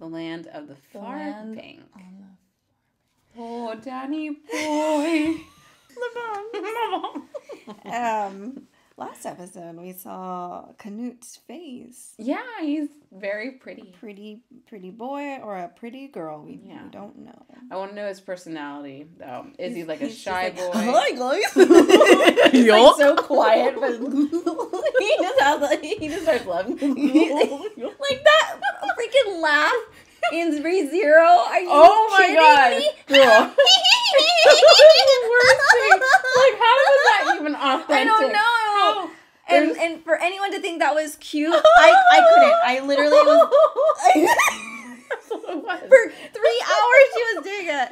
The land of the, The far land bank. on Oh, Danny boy. the- Um, last episode we saw Canute's face. yeah, he's very pretty. Pretty, pretty boy or a pretty girl? We, Yeah. we don't know. I want to know his personality. though. is he like a He's just shy like, boy? Hi guys. He's like so quiet, but he just has like he just starts laughing like that freaking laugh in Re Zero. Are you Oh my kidding god, me? girl! the worst thing. Like, how was that even authentic? I don't know. How? And, There's- and for anyone to think that was cute, I, I couldn't. I literally was. That's what it was. for three hours, she was doing it.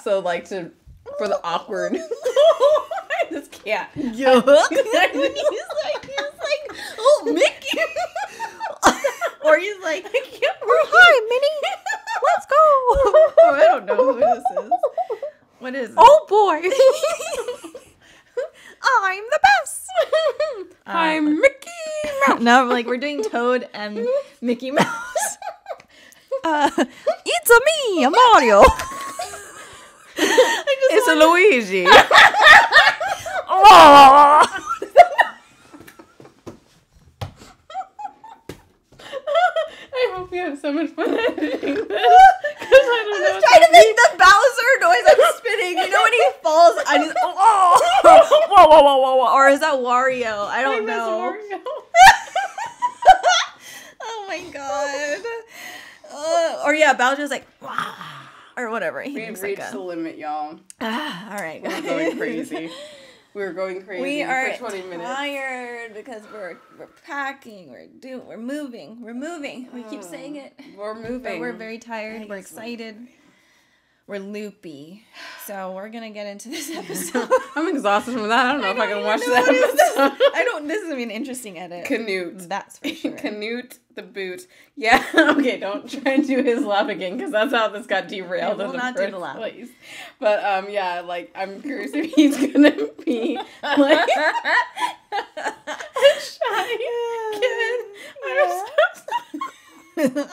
so like to for the awkward. I just can't. Yeah. he's like, he's like, oh, Mickey. Or he's like, oh, hi, Minnie. Let's go. Oh, I don't know who this is. What is it? Oh boy! I'm the best. I'm Mickey Mouse. No, like we're doing Toad and Mickey Mouse. Uh, it's a me, a Mario. It's a Luigi. oh. I hope you have so much fun editing this. I don't I know. was trying to make the Bowser noise. I'm spinning. You know when he falls, I just oh, whoa, whoa, whoa, whoa, whoa. Or is that Wario? I don't know. oh my god. Uh, or yeah, Bowser's like "Wah," or whatever. He We've reached like the limit, y'all. ah, all right. We're going crazy. We're going crazy We are for 20 minutes. tired because we're we're packing, we're doing, we're moving, we're moving. We keep saying mm, it. We're moving. But we're very tired. We're excited. We're loopy. So we're gonna get into this episode. I'm exhausted from that. I don't know if I can watch that know what is this. episode. I don't. This is gonna be an interesting edit. Canute. That's for sure. Canute the boot. Yeah. Okay. Don't try and do his laugh again because that's how this got derailed I in the not do first the laugh. place. But um, yeah. Like I'm curious if he's gonna be like a shy kid. I'm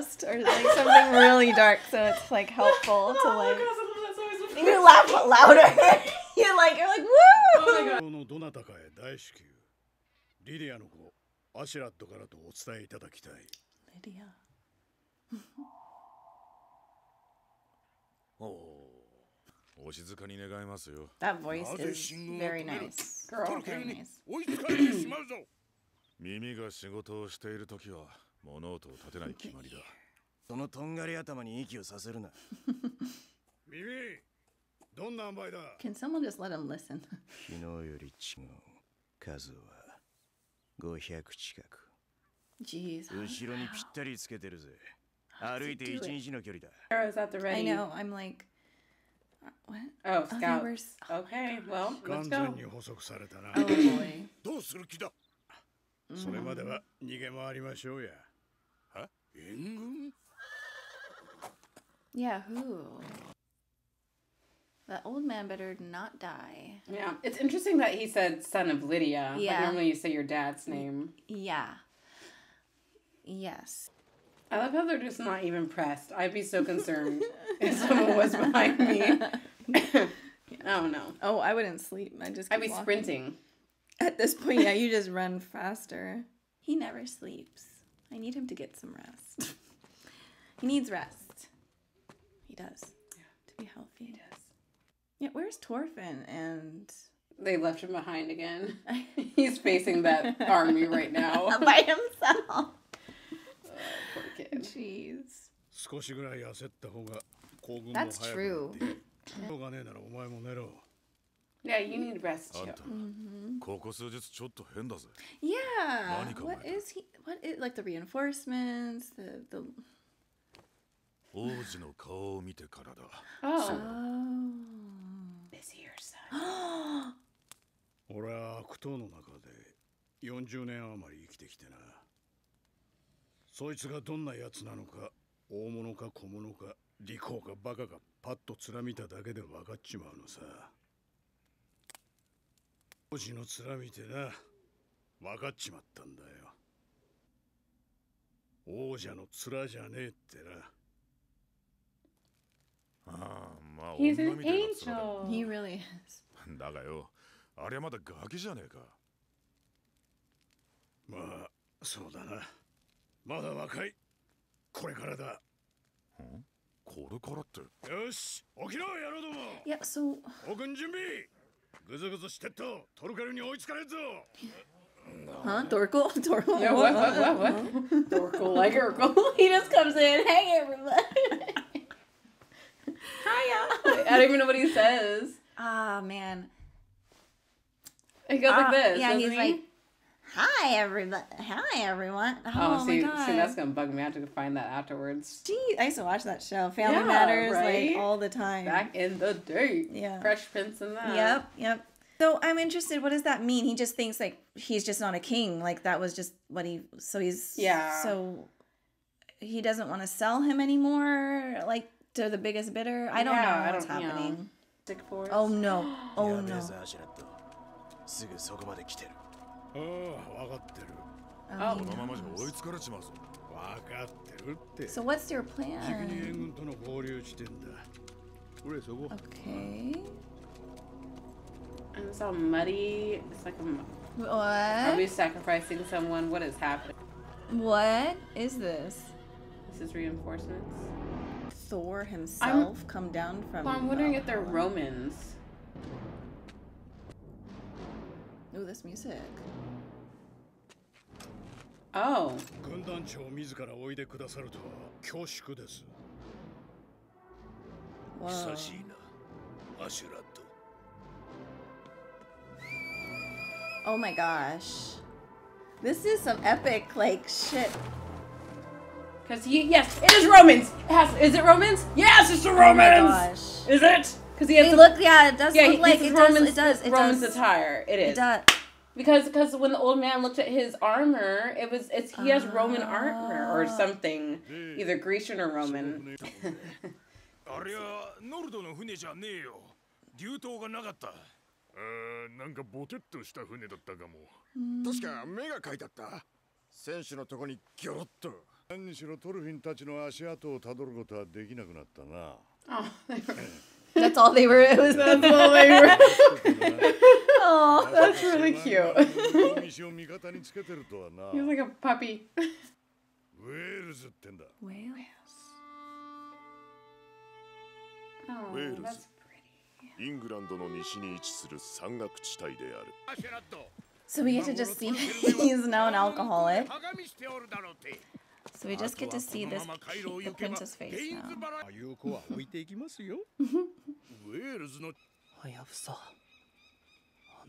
Holocaust or like something really dark, so it's like helpful to like. You laugh louder. you're like you're like woo. Oh my god. のどなたかへ大至急リディアの子アシュラットからとお伝えいただきたい Lydia. おおお静かに願いますよ That voice is very nice. girl Very nice. 耳が仕事をしているときは物音を立てない決まりだ。そのとんがり頭に息をさせるな。ど昨日より違う数は五百近く。後ろにぴったりつけてるぜ。歩いて一日の距離だ。Arrow's に捕捉されたな。どうする気だ？それまでは逃げ回りましょうや。援軍 Yeah, who? That old man better not die. Yeah, it's interesting that he said son of Lydia. Like normally you say your dad's name. Yeah. Yes. I love how they're just not even pressed. I'd be so concerned if someone was behind me. I don't know. Oh, I wouldn't sleep. I just. I'd be walking. sprinting. At this point, yeah, you just run faster. He never sleeps. I need him to get some rest. he needs rest. He does. Yeah. To be healthy. He does. Yeah, where's Thorfinn and they left him behind again. He's facing that army right now by himself. Oh, poor kid. Jeez. That's true. Yeah, you need rest too. Mm -hmm. Yeah. 何か王子の顔を見てからだ。俺は悪党の中で40年余り生きてきてな。そいつがどんな奴なのか、大物か小物か、利口かバカか、パッとつらただけで分かっちまうのさ。王子の面見てな。分かっちまったんだよ。王者の面じゃねえってな。ああまあ He's 女 an みたいな面だ angel. He really is. だがよあれはまだガキじゃねえか。まあそうだな。まだ若い。これからだ。これからって。よし起きろ野郎ども。Yeah, so お軍準備 Huh? Dorkle? Dorkle? Yeah, what, what, what, what? Dorkle, like Urkel. he just comes in, hey everybody. Hiya. I don't even know what he says. Ah, oh, man. He goes uh, like ah, this. Yeah, he's he? like, Hi everybody! Hi everyone! Oh, oh see, my god! See, that's gonna bug me. I have to find that afterwards. Gee, I used to watch that show, Family yeah, Matters, right? like all the time. Back in the day, yeah. Fresh Prince and that. Yep, yep. So I'm interested. What does that mean? He just thinks like he's just not a king. Like that was just what he. So he's yeah. So he doesn't want to sell him anymore. Like to the biggest bidder. I don't yeah, know what's don't, happening. Yeah. Oh no! Oh no! Oh. So what's your plan? Okay. And it's all muddy. It's like a. What? Are we sacrificing someone? What is happening? What is this? This is reinforcements. Thor himself I'm, come down from. Well, I'm wondering if they're Romans. this music. Oh. 軍団長自らおいでくださるとは恐縮です Whoa. 久しいなアシュラット Oh my gosh. This is some epic like shit. Because he, yes, it is Romans. It has, is it Romans? Yes, it's the Oh my Romans. gosh. Is it? Because he has They the- look yeah, it does yeah, look he, like this is it does, Romans. it does. It Romans does. attire. It is It does. because because when the old man looked at his armor, it was it's he has Roman armor or Ah. something, either Grecian or Roman. あれはノルドの船じゃねえよ流頭がなかったあーなんかボテッとした船だったかも確か目が書いてあった選手のとこにギョロッと何にしろトルフィンたちの足跡をたどることはできなくなったな Oh, That's all they were. It was that's all they were. oh. That's really cute. 西を味方につけてるとはな He's like a puppy. ウェールズってんだ Whale. Oh, Wales. that's イングランドの西に位置する山岳地帯であるアシュラット So we get to just see he's now an alcoholic. 鏡しておるだろうて So we just get to see this the princess face ゲインズ now.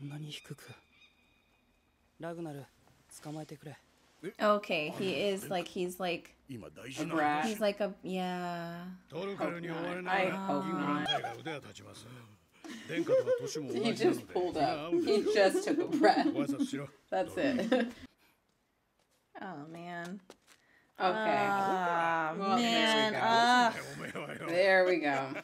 んなに低くラグナル捕まえてくれ Okay, he is like he's like 今大事 a な brat. he's like a yeah. トルカルに追われな I がら hope イングラン not. ドが腕が立ちます殿下とは年も同 He じなの just で pulled 気が up. 合う He でしょ just took a breath. ご挨拶しろ That's it. Oh man. Okay. Ah Well, there we man. go. Ah, おめえはよ There we go.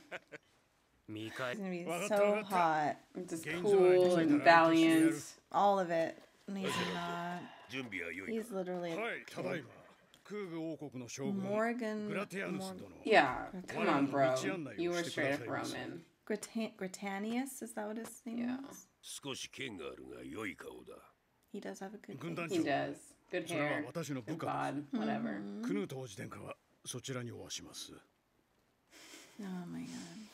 It's gonna be so hot. Just cool and valiant. All of it. He's not. He's literally a. Morgan. Morgan. Yeah, come on, bro. You were straight up Roman. Gratan- Gratanius, is that what his name yeah. is? He does have a good. He does. Good hair. Good god. Whatever. Mm-hmm. Oh my god.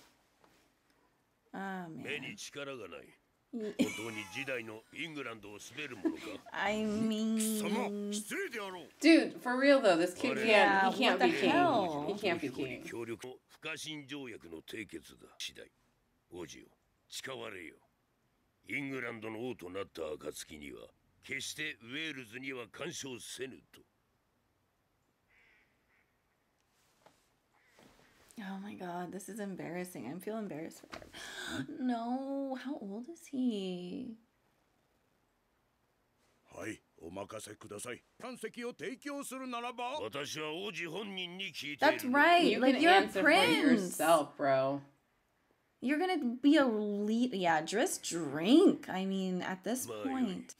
Oh 目.に力がない本当に時代のイングランドを滑るものか I 様 mean, 失礼であろう Dude, for real though, this kid Yeah, can't. He can't be king. He can't be king. 協力の不可侵条約の締結だ次第王子よ誓われよイングランドの王となった暁には決してウェールズには干渉せぬと oh my god, this is embarrassing. I feel embarrassed for him. No, how old is he? お任せください胆石を提供するならば私は王子本人に聞いている That's right. You like can you're a answer for prince. yourself, bro. You're gonna be a lead. Yeah, just drink. I mean, at this Bye. point,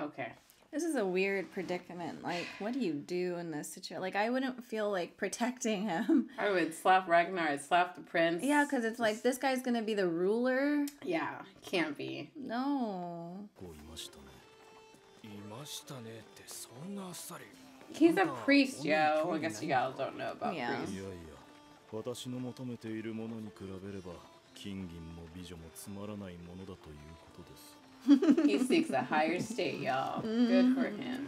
Okay. this is a weird predicament. Like, what do you do in this situation? Like, I wouldn't feel like protecting him. I would slap Ragnar. I'd slap the prince. Yeah, because it's like this guy's gonna be the ruler. Yeah, can't be. No. こういましたねいましたねってそんなあっさり He's a priest, yo. I guess you guys don't know about Yeah. priests. いやいや私の求めているものに比べれば金銀も美女もつまらないものだということです he seeks a higher state, y'all. Good for him.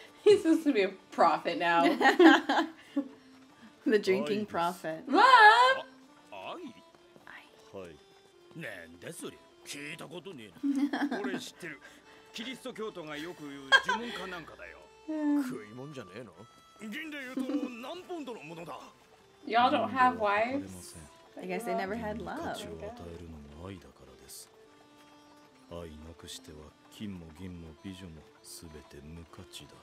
He's supposed to be a prophet now. the drinking prophet. Love! Y'all don't have wives? I guess they never had love. 値を与えるのが愛だからです愛なくしては金も銀も美女も全て無価値だ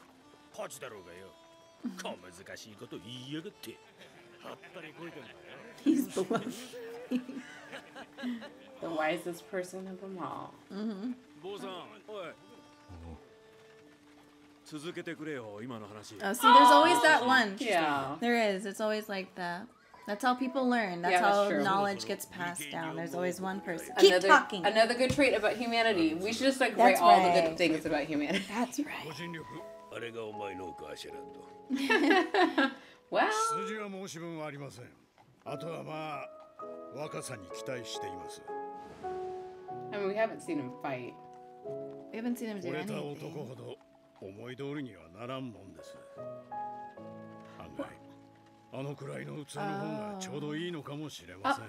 価値だろうがよ小難しいこと言いやがってはったりこいてんだよ He's bluffing. The wisest person of them all. 坊さんおい続けてくれよ今の話 Oh, see, there's always that one. Yeah. There is. It's always like that. That's how people learn. That's Yeah, that's how true. knowledge gets passed down. There's always one person. Keep Another, talking. another good trait about humanity. We should just like write That's all the right. good things about humanity. That's right. 個人力あれがお前のかしらんと Well, 筋は申し分ありませんあとはまあ若さに期待しています I mean, we haven't seen him fight. We haven't seen him do 惚れた anything. 男ほど思い通りにはならんもんです案外 あのくらいの器の方がちょうどいいのかもしれません。あ、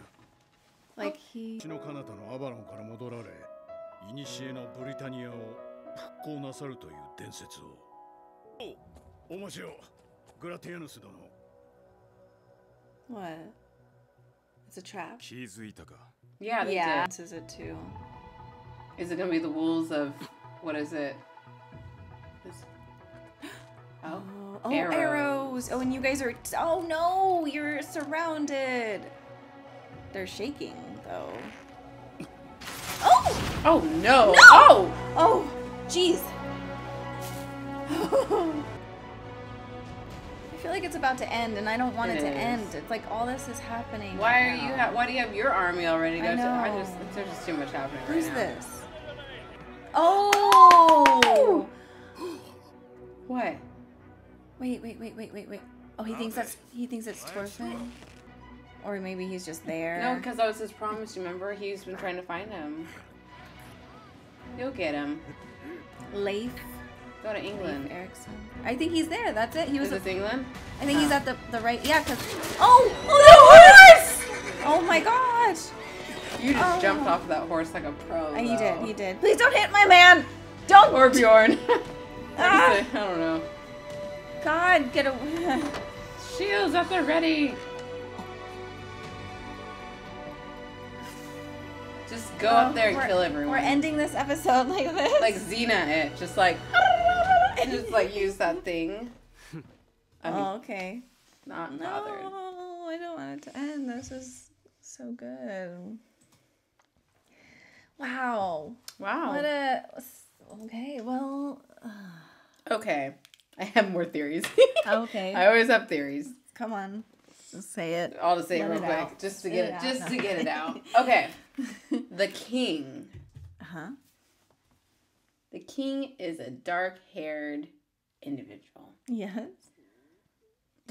の彼方のアバロンから戻られ、古のブリタニアを復興なさるという伝説を。お、おも、グラティウス殿。気づいたか？yeah is it gonna be the wolves of. What is it? Oh, oh Arrows. arrows. Oh, and you guys are. Oh no, you're surrounded. They're shaking though. Oh! oh no! No! Oh, Oh, jeez. I feel like it's about to end, and I don't want it, It to end. It's like all this is happening. why right are you? now. Ha- why do you have your army already? I to- I know. just there's just too much happening Who's right now. this? Oh! What? Wait, wait, wait, wait, wait, wait. Oh, he thinks that's he thinks it's Torfin, or maybe he's just there. No, because that was his promise. Remember, he's been trying to find him. You'll get him. Leif, Go to Leif England. Erikson. I think he's there. That's it. He was. Is this England? I think he's at the the right. Yeah, cause. Oh! Oh, that horse! Oh my gosh! You just Oh. jumped off of that horse like a pro. He did. He did. Please don't hit my man. Don't. Or Bjorn. Ah. I don't know. God, get away. Shields at the ready. Just go up there and kill everyone. We're ending this episode like this. like Xena it, just like and just like use that thing. I mean, oh, okay. not No, bothered. I don't want it to end. This is so good. Wow. Wow. What a. Okay, well. Uh, okay, I have more theories. Okay. I always have theories. Come on. Just say it. I'll just say it real it quick, out. just to Let get it just No. to get it out. Okay, the king. Uh huh. The king is a dark-haired individual. Yes.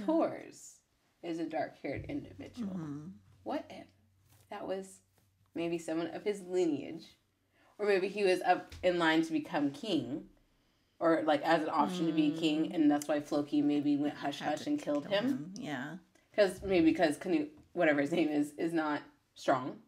Tors is a dark-haired individual. Mm-hmm. What if that was maybe someone of his lineage, or maybe he was up in line to become king, or like as an option to be Mm. king, and that's why Floki maybe went hush hush and killed him, Yeah. because maybe because Canute, whatever his name is, is not strong.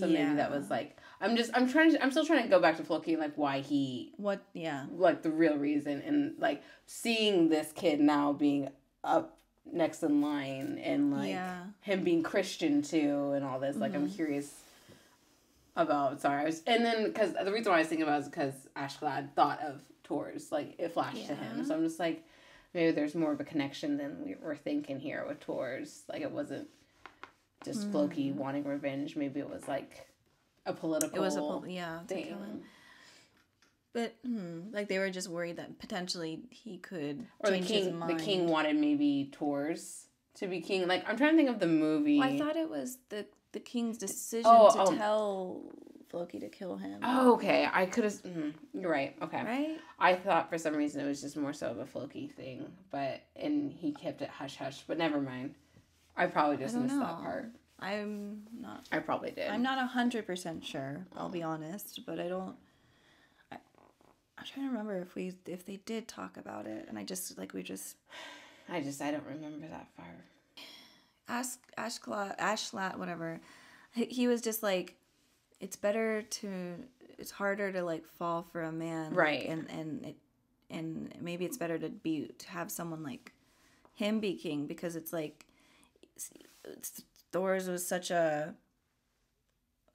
So maybe that was like I'm just I'm trying to I'm still trying to go back to Floki and like why he What? Yeah. like the real reason and like seeing this kid now being up next in line and like Yeah. him being Christian too and all this like I'm curious about sorry, I was, and then because the reason why I was thinking about it is because Ashclad thought of Tors, like it flashed to him. So I'm just like, maybe there's more of a connection than we were thinking here with Tors. Like it wasn't just Floki wanting revenge. Maybe it was like a political. It was a pol- yeah to thing. kill him. But hmm, like they were just worried that potentially he could Or the change his king, the king wanted maybe Tors to be king. Like I'm trying to think of the movie. Well, I thought it was the the king's decision Oh, to oh. tell Floki to kill him. Oh, okay. I could have. Mm, you're right. Okay. Right? I thought for some reason it was just more so of a Floki thing, but and he kept it hush hush. But never mind. I probably just don't missed know. that part. I'm not. I probably did. I'm not a hundred percent sure. I'll be honest, but I don't. I, I'm trying to remember if we if they did talk about it, and I just like we just I just I don't remember that far. ask Ashcla Ashlat whatever. He, he was just like, it's better to it's harder to like fall for a man, like, Right. and and it and maybe it's better to be to have someone like him be king because it's like Thor's was such a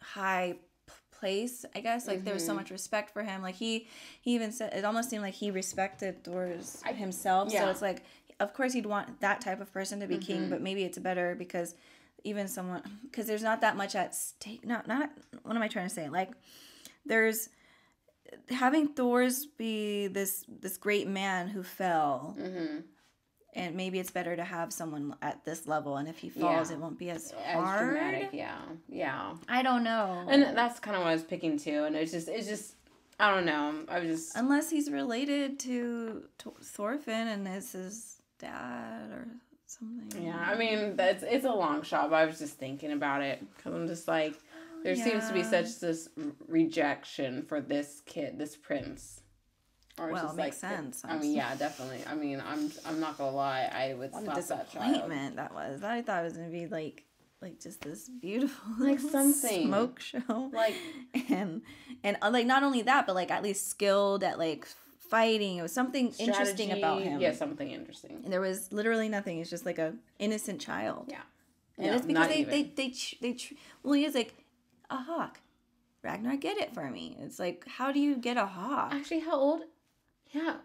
high p- place i guess. Like there was so mm-hmm. much respect for him. Like he he even said it almost seemed like he respected Thors himself. So yeah. it's like of course he'd want that type of person to be mm-hmm. king but maybe it's better because even someone because there's not that much at stake not not what am i trying to say like there's having Thors be this this great man who fell mm-hmm. and maybe it's better to have someone at this level and if he falls Yeah. it won't be as As hard dramatic, yeah, yeah. i don't know And that's kind of what I was picking too. And it's just, it's just, I don't know. I was just, unless he's related to, Thorfinn and is his dad or something. I mean, that's it's a long shot. But I was just thinking about it because I'm just like, there seems to be such this rejection for this kid, this prince. Or Well, just it makes like, sense. I mean, yeah, definitely. I mean, I'm I'm not gonna lie. I would what a stop that child. disappointment that was i thought it was gonna be like like just this beautiful Like something. smoke show Like and and uh, like not only that but like at least skilled at like fighting it was something interesting about him Yeah, something interesting. and there was literally nothing it's just like a innocent child Yeah. And No, it's because they, they they tr- they well he is like a hawk. Ragnar get it for me. It's like how do you get a hawk? Actually, how old? Yeah.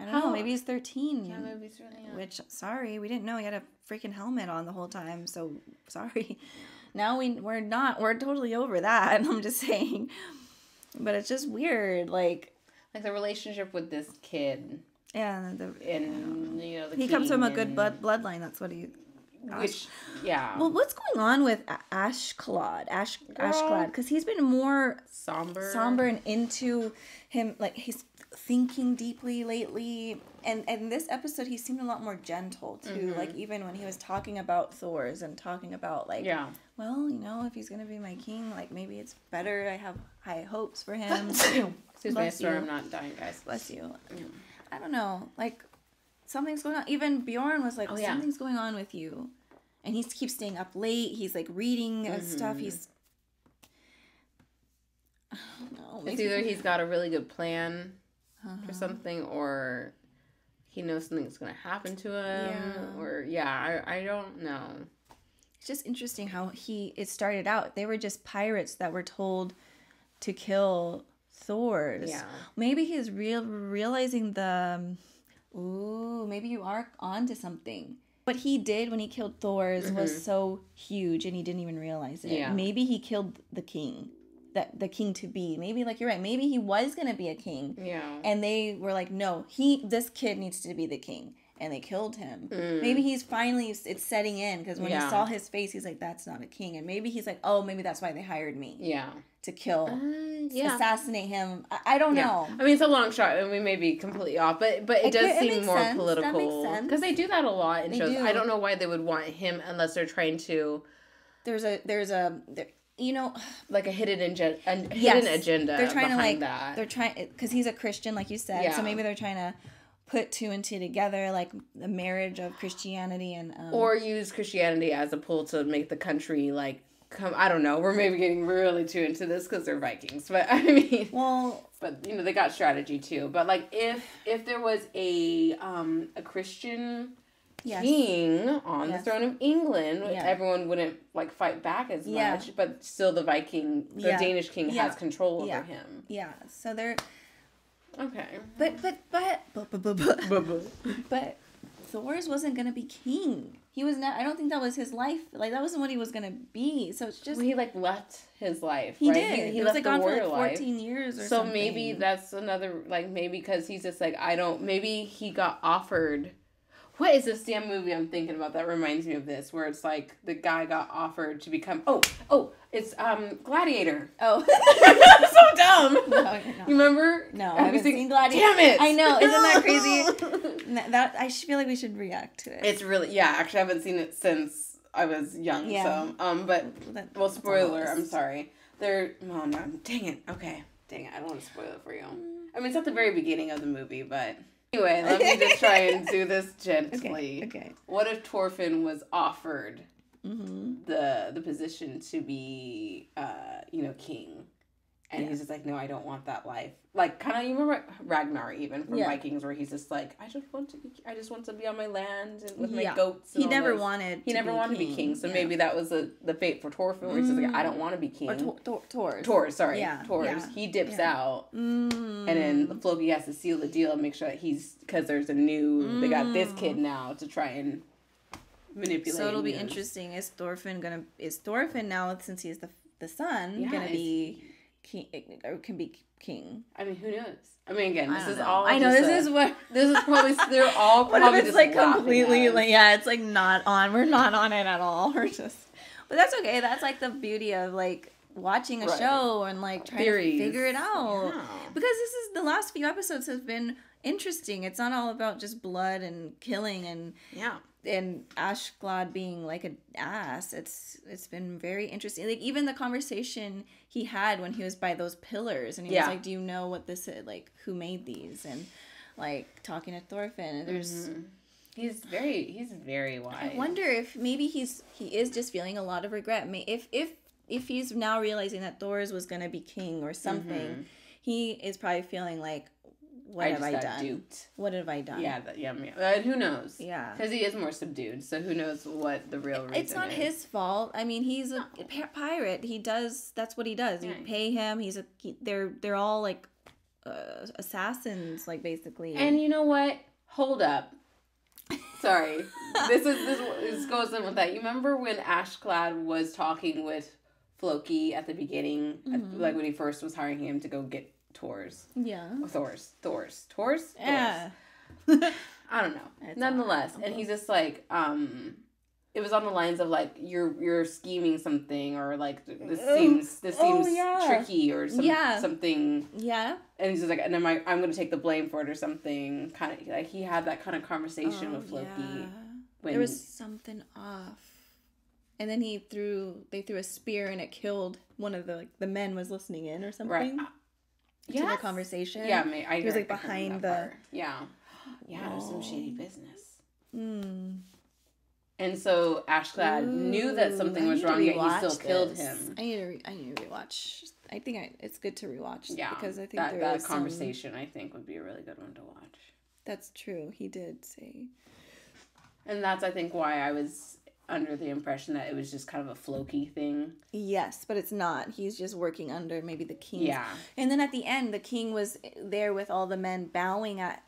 I don't know. Maybe he's thirteen. Yeah, maybe it's really young. Which sorry, we didn't know he had a freaking helmet on the whole time. So sorry. Now we we're not. We're totally over that. I'm just saying. But it's just weird. Like like the relationship with this kid yeah, the, and you know the he comes from a good blood bloodline. That's what he. Which yeah. Well, what's going on with A- Ashclad? Ash Ash Ashclad, because he's been more somber. somber and into him like he's thinking deeply lately. And and this episode he seemed a lot more gentle too. Mm-hmm. like even when he was talking about Thors and talking about like yeah. well you know if he's gonna be my king like maybe it's better. I have high hopes for him. Excuse me I Bless swear you. I'm not dying guys. Bless you. I don't know. Like something's going on even bjorn was like Oh, yeah. something's going on with you and he keeps staying up late he's like reading stuff Mm-hmm. he's I don't know, it's either he's got a really good plan Uh-huh. for something or he knows something's gonna happen to him Yeah. or yeah I, I don't know It's just interesting how he it started out. They were just pirates that were told to kill Thors. Yeah. Maybe he's real realizing the um, ooh, maybe you are onto something. What he did when he killed Thors was so huge and he didn't even realize it. Mm-hmm. Yeah. Maybe he killed the king. That the king to be. Maybe like you're right. Maybe he was gonna be a king. yeah And they were like, no, he this kid needs to be the king. And they killed him. Maybe he's finally it's setting in because when Mm. Yeah. he saw his face, he's like, that's not a king. And maybe he's like, oh, maybe that's why they hired me yeah to kill, Uh, yeah assassinate him. I, I don't Yeah. know. I mean, it's a long shot, and we may be completely off, but but it, It does could- seem makes more sense. Political because they do that a lot in They shows. do. I don't know why they would want him unless they're trying to There's a there's a there, you know like a hidden agenda, a hidden agenda. They're trying to like that. they're trying because he's a Christian, like you said. Yeah. So maybe they're trying to put two and two together, like the marriage of Christianity and um, or use Christianity as a pull to make the country like come. I don't know. We're maybe getting really too into this because they're Vikings, but I mean, well, but you know they got strategy too. But like if if there was a um a Christian Yes. king on Yes. the throne of England, Yeah. everyone wouldn't like fight back as Yeah. much, but still the Viking, the Yeah. Danish king has control over him. Yeah. So they're Okay. but but but but but but, but, but Thors wasn't gonna be king. He was not. I don't think that was his life. Like that wasn't what he was gonna be. So it's just Well, he like left his life. he right? did. He, He, he was left like gone for like warrior life. fourteen years or So something. maybe that's another like maybe because he's just like I don't maybe he got offered. What is this damn movie I'm thinking about that reminds me of this? Where it's like the guy got offered to become oh oh it's um Gladiator. Oh so dumb. no. You remember? No, I haven't seen Gladiator. Damn it! I know, isn't that crazy? That I should feel like we should react to it. It's really yeah. Actually, I haven't seen it since I was young. Yeah. So um, but That- well, that's on the spoiler. I'm sorry. They're oh no, dang it. Okay, dang it. I don't want to spoil it for you. I mean, it's at the very beginning of the movie, but anyway, let me just try and do this gently. Okay. Okay. What if Thorfinn was offered Mm-hmm. the the position to be uh you know king? And Yeah. he's just like, no, I don't want that life. Like, kind of, you remember Ragnar even from Yeah. Vikings, where he's just like, I just want to be, I just want to be on my land and with my goats. And He never this. wanted. He to never wanted to be king, so Yeah. maybe that was the the fate for Thorfinn, where he's just like, I don't want to be king. or Tor- Tor- Tor's. Tor, sorry, Yeah, Tor's. yeah, He dips yeah. out, Mm. and then Floki has to seal the deal and make sure that he's because there's a new. They got this kid now to try and manipulate. Mm. So it'll be interesting. Is Thorfinn gonna? Is Thorfinn now since he's the the son Yeah, gonna be king or can be king? I mean, who knows? I mean, again, this is know. all. I know this a- is what. This is probably they're all What probably if it's just like completely like yeah, it's like not on. We're not on it at all. We're just. But that's okay. That's like the beauty of like watching a Right. show and like trying Theories. to figure it out. Yeah. Because this is the last few episodes have been interesting. It's not all about just blood and killing and Yeah. and Ashclad being like an ass. It's it's been very interesting. Like even the conversation he had when he was by those pillars and he Yeah. was like, "Do you know what this is? Like who made these?" And like talking to Thorfinn. And there's mm-hmm. He's very he's very wise. I wonder if maybe he's he is just feeling a lot of regret. May if if if he's now realizing that Thors was gonna be king or something, mm-hmm. he is probably feeling like, "What I have I done? duped. What have I done?" Yeah, that, yeah, yeah. And who knows? Yeah. because he is more subdued. So who knows what the real reason? Is. It's not is. his fault. I mean, he's a pi- pirate. He does. That's what he does. You Yeah. pay him. He's a. He, they're they're all like uh, assassins, like basically. And you know what? Hold up. Sorry, this is this, this goes in with that. You remember when Ashclad was talking with Floki at the beginning, Mm-hmm. like when he first was hiring him to go get Tors, yeah, or Thors, Thors, yeah, I don't know. It's Nonetheless, and he's just like, um, it was on the lines of like you're you're scheming something or like this Oh, seems this oh, seems yeah. tricky or some, Yeah. something yeah. and he's just like and am I I'm gonna take the blame for it or something kind of like he had that kind of conversation with Floki Oh, yeah. when There was something off. And then he threw. They threw a spear and it killed one of the like, the men was listening in or something right to the conversation. yeah may, I He was, like, behind the- part. yeah yeah was some shady business Mm. and so Ashclad knew that something was wrong yet he still rewatch killed him I need to. Re- I need to rewatch. I think I, it's good to rewatch. yeah because I think that, there that is some- conversation I think would be a really good one to watch That's true. He did say. And that's I think why I was under the impression that it was just kind of a Floki thing. Yes, but it's not. He's just working under maybe the king. Yeah. And then at the end, the king was there with all the men bowing at,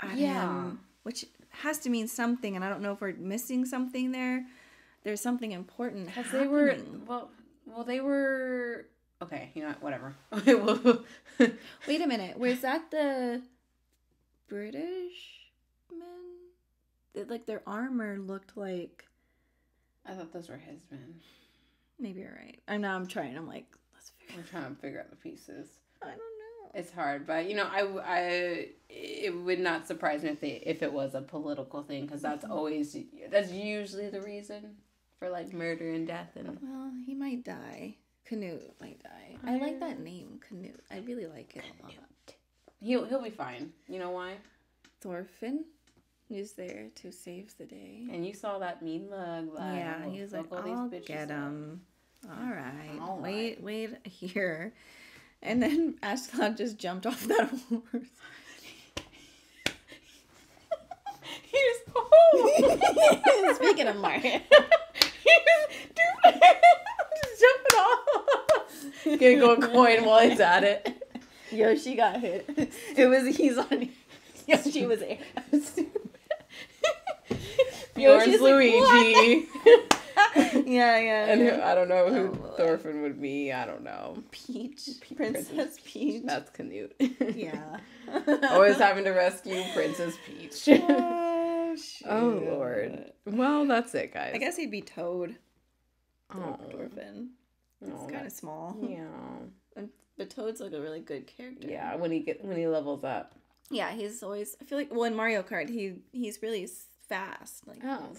at Yeah. him, which has to mean something. And I don't know if we're missing something there. There's something important Because they were well well they were okay, you know what, whatever. Wait a minute. Was that the British men? It- Like their armor looked like. I thought those were his men. Maybe you're right. I know. I'm trying. I'm like, let's figure. We're trying to figure out the pieces. I don't know. It's hard, but you know, I, I it would not surprise me if they if it was a political thing because that's mm-hmm. always that's usually the reason for like murder and death and Well, he might die. Canute might die. I like that name, Canute. I really like it a lot. he'll he'll be fine. You know why? Thorfinn is there to save the day. And you saw that mean mug. Like, yeah, he was like, all I'll bitches get him. All right, All wait, wait here. And then Ashlon just jumped off that horse. he just oh Speaking of Mario, he was dude, just jumping off. Getting go a coin while he's at it. Yoshi got hit. It was he's on. Yoshi was air. Bjorn's Yoshi's like, Luigi. yeah, yeah. and who, yeah. I don't know who Oh, Thorfinn would be. I don't know. Peach, Princess Peach. That's Canute. Yeah. Always having to rescue Princess Peach. oh, oh lord. Well, that's it, guys. I guess he'd be Toad. Oh, Dorfin. oh, kind of small. yeah. And- But Toad's like a really good character. Yeah, when he get when he levels up. Yeah, he's always. I feel like well in Mario Kart he he's really fast. Like Oh.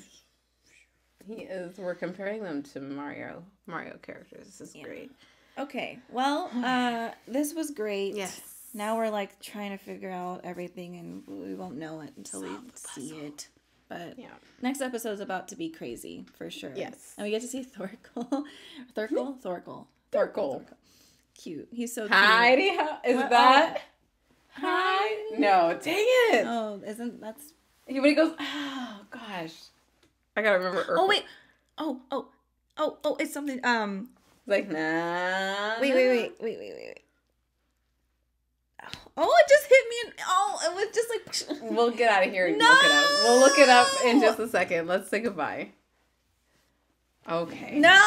He is. We're comparing them to Mario Mario characters. This is Yeah. great. Okay, well, uh, this was great. Yes. Now we're like trying to figure out everything, and we won't know it until we see it. But Yeah. next episode is about to be crazy for sure. Yes. and we get to see Thorkell, Thorkell, Thorkell, Thorkell. Cute. He's so cute. Heidi, is What? that? Hi. No, dang it. Oh, isn't that's? He when he goes, oh gosh, I gotta remember. Urkel. Oh wait. Oh oh oh oh! It's something. Um. like nah. Wait wait wait wait wait wait wait. Oh, it just hit me. And, oh, it was just like. We'll get out of here and look it up. We'll look it up in just a second. Let's say goodbye. Okay. No.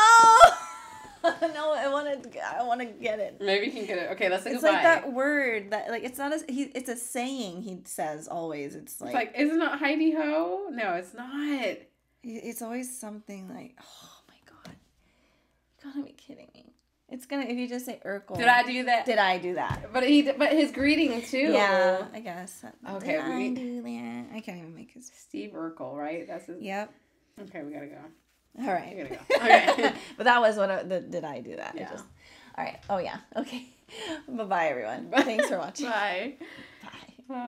no, I want to. I want to get it. Maybe you can get it. Okay, let's say It's goodbye. like that word that like it's not a he. It's a saying he says always. It's like, It's like, isn't it Heidi Ho? No, it's not. it's always something like oh my god, you gotta be kidding me. It's gonna if you just say Urkel. Did I do that? Did I do that? But he, but his greeting too. Yeah, I guess. Okay, Did I do that? I can't even make his. Steve Urkel, right? That's his. Yep. Okay, we gotta go. All right. We gotta go. Okay. but that was what I, the, did I do that? I Yeah. just, all right. Oh yeah. Okay. bye bye everyone. Thanks for watching. Bye.